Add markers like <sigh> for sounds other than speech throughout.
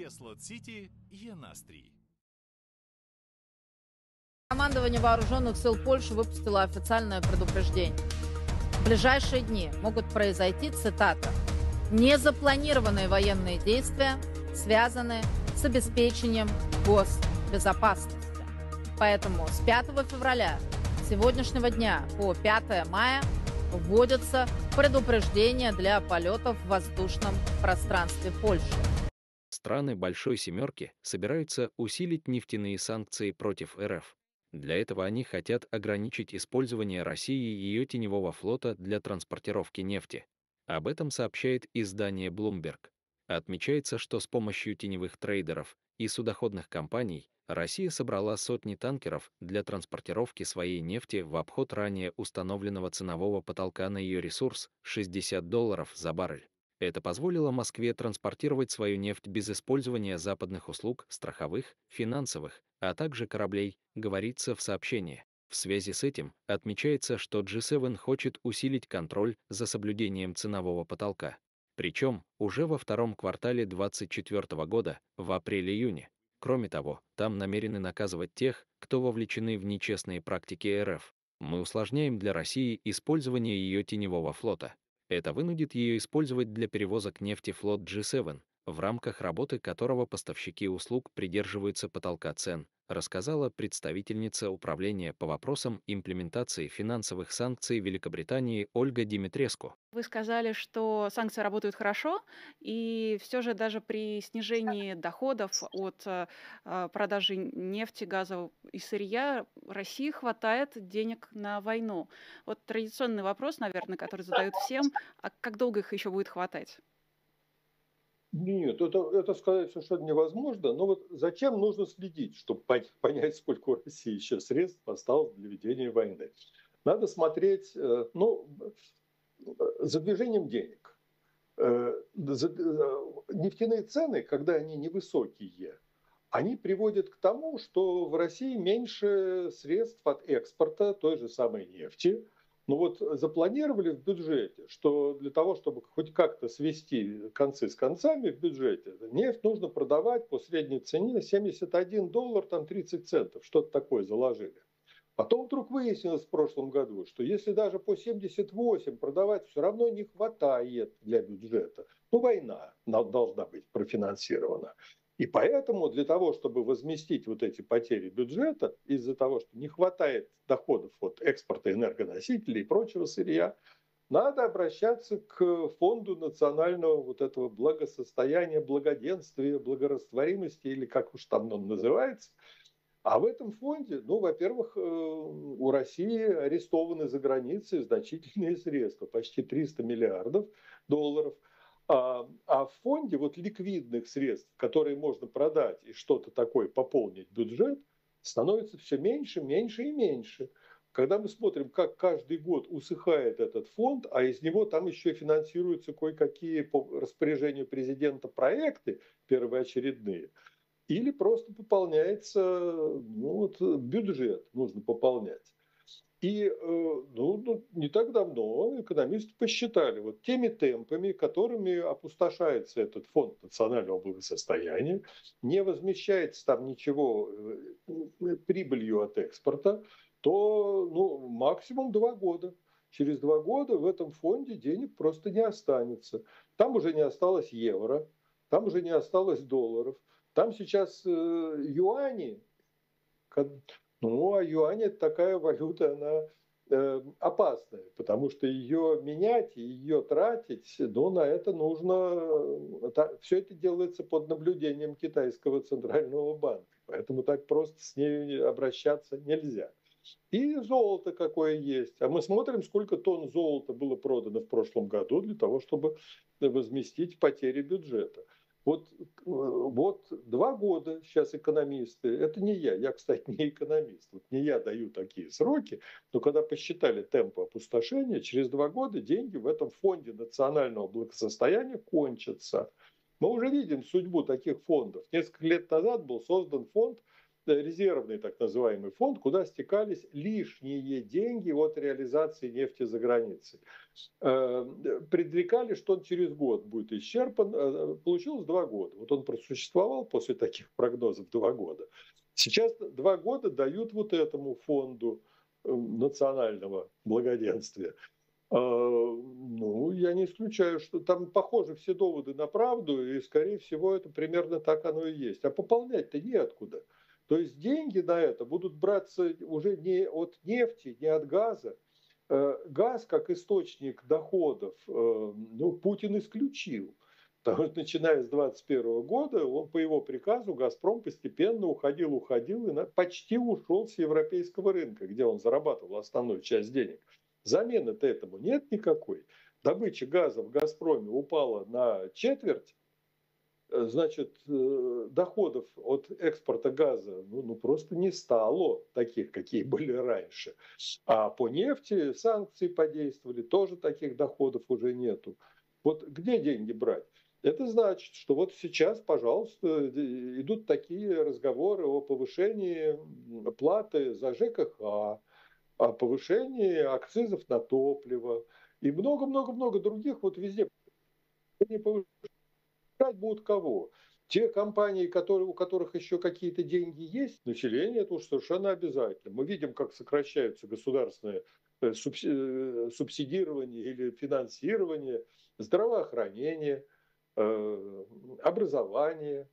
Еслот Сити, Енастрий. Командование вооруженных сил Польши выпустило официальное предупреждение. В ближайшие дни могут произойти, цитата, «незапланированные военные действия, связанные с обеспечением госбезопасности». Поэтому с 5 февраля сегодняшнего дня по 5 мая вводятся предупреждения для полетов в воздушном пространстве Польши. Страны Большой Семерки собираются усилить нефтяные санкции против РФ. Для этого они хотят ограничить использование России и ее теневого флота для транспортировки нефти. Об этом сообщает издание Bloomberg. Отмечается, что с помощью теневых трейдеров и судоходных компаний Россия собрала сотни танкеров для транспортировки своей нефти в обход ранее установленного ценового потолка на ее ресурс 60 долларов за баррель. Это позволило Москве транспортировать свою нефть без использования западных услуг, страховых, финансовых, а также кораблей, говорится в сообщении. В связи с этим отмечается, что G7 хочет усилить контроль за соблюдением ценового потолка. Причем уже во втором квартале 2024 года, в апреле-июне. Кроме того, там намерены наказывать тех, кто вовлечены в нечестные практики РФ. Мы усложняем для России использование ее теневого флота. Это вынудит ее использовать для перевозок нефти флот G7, в рамках работы которого поставщики услуг придерживаются потолка цен, рассказала представительница Управления по вопросам имплементации финансовых санкций Великобритании Ольга Димитреску. Вы сказали, что санкции работают хорошо, и все же даже при снижении доходов от э, продажи нефти, газа и сырья России хватает денег на войну. Вот традиционный вопрос, наверное, который задают всем, а как долго их еще будет хватать? Нет, это, это сказать совершенно невозможно. Но вот зачем нужно следить, чтобы понять, сколько у России еще средств осталось для ведения войны? Надо смотреть э, ну, за движением денег. Э, э, нефтяные цены, когда они невысокие, они приводят к тому, что в России меньше средств от экспорта той же самой нефти – ну вот запланировали в бюджете, что для того, чтобы хоть как-то свести концы с концами в бюджете, нефть нужно продавать по средней цене 71 доллар, там 30 центов, что-то такое заложили. Потом вдруг выяснилось в прошлом году, что если даже по 78 продавать, все равно не хватает для бюджета. Ну, война должна быть профинансирована. И поэтому для того, чтобы возместить вот эти потери бюджета из-за того, что не хватает доходов от экспорта энергоносителей и прочего сырья, надо обращаться к фонду национального вот этого благосостояния, благоденствия, благорастворимости или как уж там он называется. А в этом фонде, ну, во-первых, э, у России арестованы за границей значительные средства, почти 300 миллиардов долларов – а, а в фонде вот ликвидных средств, которые можно продать и что-то такое пополнить бюджет, становится все меньше, меньше и меньше. Когда мы смотрим, как каждый год усыхает этот фонд, а из него там еще финансируются кое-какие по распоряжению президента проекты первоочередные, или просто пополняется ну, вот, бюджет, нужно пополнять. И э, ну, ну, не так давно экономисты посчитали, вот теми темпами, которыми опустошается этот фонд национального благосостояния, не возмещается там ничего э, прибылью от экспорта, то ну, максимум два года. Через два года в этом фонде денег просто не останется. Там уже не осталось евро, там уже не осталось долларов. Там сейчас э, юани, ну, а юань это такая валюта, она э, опасная, потому что ее менять ее тратить, ну, на это нужно, это, все это делается под наблюдением китайского центрального банка, поэтому так просто с ней обращаться нельзя. И золото какое есть. А мы смотрим, сколько тонн золота было продано в прошлом году для того, чтобы возместить потери бюджета. Вот, э, вот два года сейчас экономисты, это не я, я, кстати, <laughs> не экономист, вот не я даю такие сроки, но когда посчитали темпы опустошения, через два года деньги в этом фонде национального благосостояния кончатся. Мы уже видим судьбу таких фондов. Несколько лет назад был создан фонд резервный так называемый фонд, куда стекались лишние деньги от реализации нефти за границей. Э, предрекали, что он через год будет исчерпан. Э, получилось два года. Вот он просуществовал после таких прогнозов два года. Сейчас два года дают вот этому фонду э, национального благоденствия. Ну, я не исключаю, что там похожи все доводы на правду, и, скорее всего, это примерно так оно и есть. А пополнять-то неоткуда. То есть деньги на это будут браться уже не от нефти, не от газа. Э, газ как источник доходов, э, ну, Путин исключил. Потому что начиная с 2021 года, он по его приказу «Газпром» постепенно уходил, уходил и почти ушел с европейского рынка, где он зарабатывал основную часть денег. Замены-то этому нет никакой. Добыча газа в «Газпроме» упала на четверть, значит, э, доходов от экспорта газа ну, ну, просто не стало таких, какие были раньше. А по нефти санкции подействовали, тоже таких доходов уже нету. Вот где деньги брать? Это значит, что вот сейчас, пожалуйста, идут такие разговоры о повышении платы за ЖКХ, о повышении акцизов на топливо и много-много-много других вот везде Брать будут кого? Те компании, которые, у которых еще какие-то деньги есть, население это уж совершенно обязательно. Мы видим, как сокращаются государственные э, э, субсидирование или финансирование, здравоохранение, э, образование.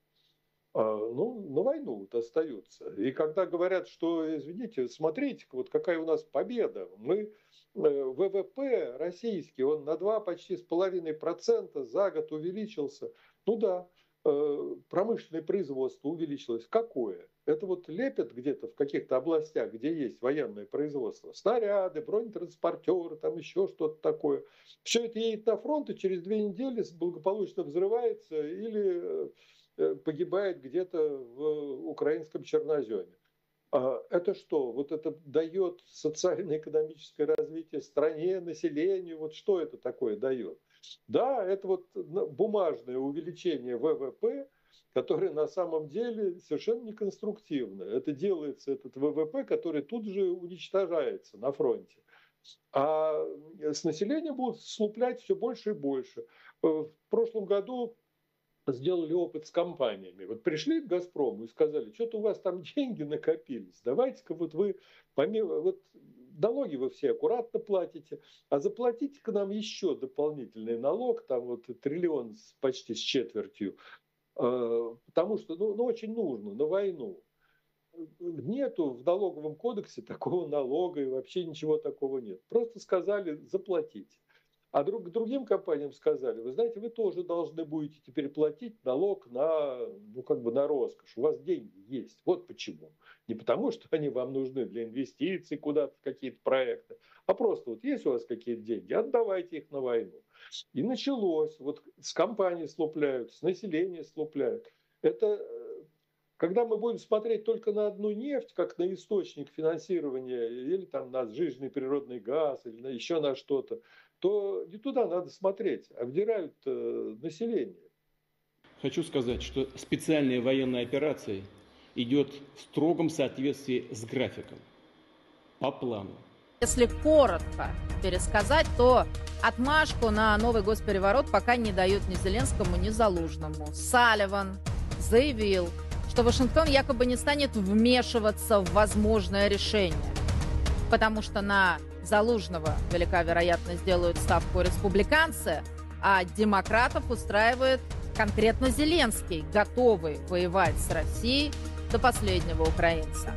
Ну, на войну вот остаются. И когда говорят, что, извините, смотрите, вот какая у нас победа. Мы ВВП российский, он на 2 почти с половиной процента за год увеличился. Ну да, э, промышленное производство увеличилось. Какое? Это вот лепят где-то в каких-то областях, где есть военное производство. Снаряды, бронетранспортеры, там еще что-то такое. Все это едет на фронт и через две недели благополучно взрывается или э, погибает где-то в украинском черноземе. А это что? Вот это дает социально-экономическое развитие стране, населению? Вот что это такое дает? Да, это вот бумажное увеличение ВВП, которое на самом деле совершенно неконструктивно. Это делается, этот ВВП, который тут же уничтожается на фронте. А с населения будут слуплять все больше и больше. Э, в прошлом году сделали опыт с компаниями. Вот пришли к «Газпрому» и сказали, что-то у вас там <laughs> деньги накопились, давайте-ка вот вы, помимо, вот налоги вы все аккуратно платите, а заплатите к нам еще дополнительный налог, там вот триллион почти с четвертью, э, потому что ну, ну, очень нужно на войну. Нету в налоговом кодексе <laughs> такого налога и вообще ничего такого нет. Просто сказали заплатить. А друг, другим компаниям сказали, вы знаете, вы тоже должны будете теперь платить налог на, ну, как бы на роскошь. У вас деньги есть. Вот почему. Не потому, что они вам нужны для инвестиций куда-то в какие-то проекты, а просто вот есть у вас какие-то деньги, отдавайте их на войну. И началось. Вот с компаний слупляют, с населения слупляют. Это э, когда мы будем смотреть только на одну нефть, как на источник финансирования, или там на сжиженный природный газ, или на еще на что-то, то не туда надо смотреть, обдирают э, население. Хочу сказать, что специальная военная операция идет в строгом соответствии с графиком, по плану. Если коротко пересказать, то отмашку на новый госпереворот пока не дают ни Зеленскому, ни Залужному. Салливан заявил, что Вашингтон якобы не станет вмешиваться в возможное решение, потому что на Залужного велика вероятность сделают ставку республиканцы, а демократов устраивает конкретно Зеленский, готовый воевать с Россией до последнего украинца.